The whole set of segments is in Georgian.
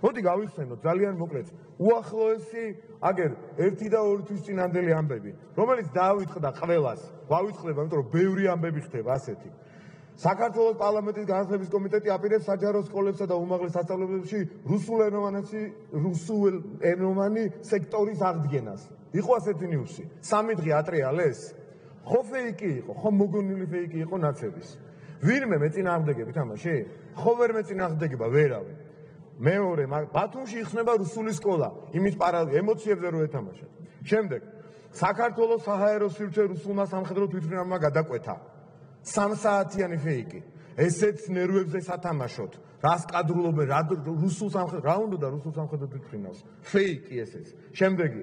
მოდი გავიხსენოთ ძალიან მოკლედ. უახლოესი აგერ 1 და 2 თვის წინანდელი ამბები, რომელიც დაავიწყდა ყველას. გავიწყდება, იმიტომ რომ ბევრი ამბები ხდება ასეთი. საქართველოს პარლამენტის განათლების კომიტეტი აპირებს საჯარო სკოლებსა და უმაღლეს სასწავლებლებში რუსულენოვანი რუსულენოვანი სექტორის აღდგენას. იყო ასეთი ნიუსი. სამი დღე ატრიალეს. ხო ფეიკი იყო, ხო მოგონილი ფეიკი იყო ნაცების. ვინმე მეწინააღმდეგები თამაში? ხო ვერ მეწინააღმდეგება ვერავე. მეორე ბათუმში იხსნება რუსული სკოლა, იმის პარალ ემოციებზე რო ეთამაშა. შემდეგ საქართველოს საჰაერო სივრცე რუსულმა სამხედრო თვითმფრინავმა გადაკვეთა. 3 საათიანი ფეიკი. ესეც ნერვებზე სათამაშოთ. რას კადრულობენ რა რუსულ სამხედრო რა უნდა და რუსულ სამხედრო თვითმფრინავს? ფეიკი ესეც. შემდეგი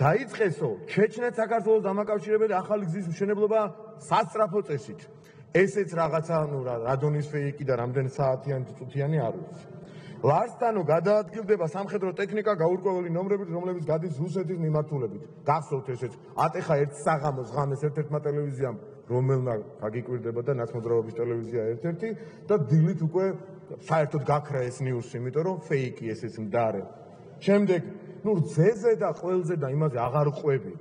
დაიწყესო ჩეჩნეთ საქართველოს დამაკავშირებელი ახალი გზის მშენებლობა სასწრაფო წესით. ესეც რაღაცა ნუ რა რადონის ფეიკი და რამდენი საათიანი წუთიანი არ ვიცი. ლარსთანო გადაადგილდება სამხედრო ტექნიკა გაურკვეველი ნომრებით, რომლებიც გადის რუსეთის მიმართულებით. გახსოვთ ესეც, ატეხა ერთ საღამოს ღამეს ერთ-ერთმა ტელევიზიამ, რომელმა გაგიკვირდება და ნაცნობრაობის ტელევიზია ერთ-ერთი და დილით უკვე საერთოდ გაქრა ეს ნიუსი, იმიტომ რომ ფეიკი ესეც მდარე. შემდეგ, ნუ ძეზე და ყველზე და იმაზე აღარ ყვები.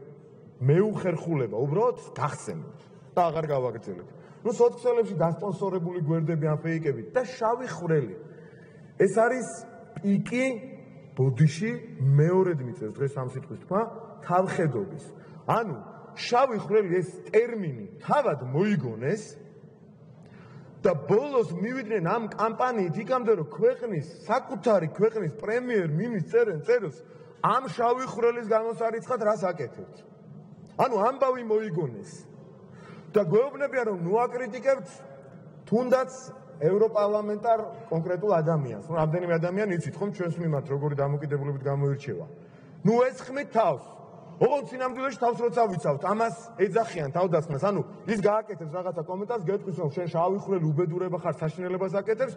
მეუხერხულება, უბრალოდ გახსენოთ და აღარ გავაგრძელებ. ნუ სოციალებში დასპონსორებული გვერდები ან ფეიკები და შავი ხვრელი ეს არის პიკი ბოდიში მეორედ მიწევს დღეს ამ სიტყვის თქვა თავხედობის. ანუ შავი ხვრელი ეს ტერმინი თავად მოიგონეს და ბოლოს მივიდნენ ამ კამპანიით იქამდე რომ ქვეყნის საკუთარი ქვეყნის პრემიერ მინისტრენ წეროს ამ შავი ხვრელის გამოსარიცხად რას აკეთებთ? ანუ ამბავი მოიგონეს. და გვეუბნებიან რომ ნუაკრიტიკებთ თუნდაც ევროპარლამენტარ კონკრეტულ ადამიანს. ნუ რამდენიმე ადამიანი იცით ხომ ჩვენს მიმართ როგორი დამოკიდებულებით გამოირჩევა. ნუ ეს ხმით თავს. ოღონდ სინამდვილეში თავს როცა ვიცავთ, ამას ეძახიან თავდასხმას. ანუ ის გააკეთებს რაღაცა კომენტარს, გეტყვის რომ შენ შავი ხვრელი უბედურება ხარ საშინელებას აკეთებს.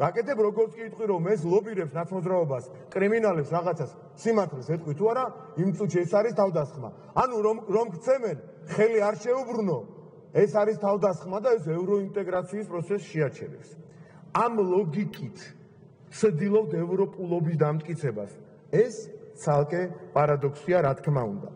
გაკეთებ როგორც კი იტყვი რომ ეს ლობირებს ნაცმოძრაობას, კრიმინალებს რაღაცას. სიმართლეს ეტყვი თუ არა, იმ წუთში ეს არის თავდასხმა. ანუ რომ რომ გწემენ, ხელი არ შეუბრუნო. ეს არის თავდასხმა და ეს ევროინტეგრაციის პროცესს შეაჩერებს. ამ ლოგიკით ცდილობთ ევროპულობის დამტკიცებას. ეს ცალკე პარადოქსია, რა თქმა უნდა.